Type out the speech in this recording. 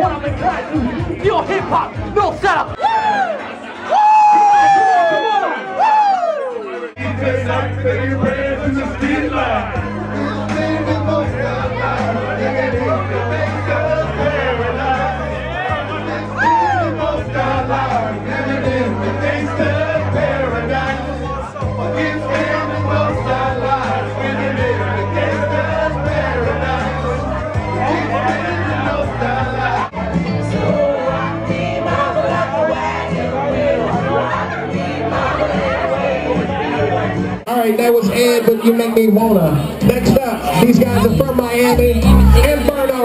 Pure hip hop, no setup. All right, that was Ed, but you make me wanna. Next up, these guys are from Miami. Inferno.